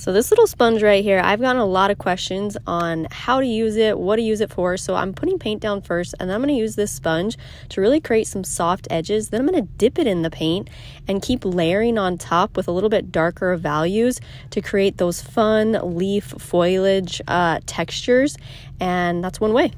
So this little sponge right here, I've gotten a lot of questions on how to use it, what to use it for. So I'm putting paint down first and then I'm going to use this sponge to really create some soft edges. Then I'm going to dip it in the paint and keep layering on top with a little bit darker values to create those fun leaf foliage uh, textures. And that's one way.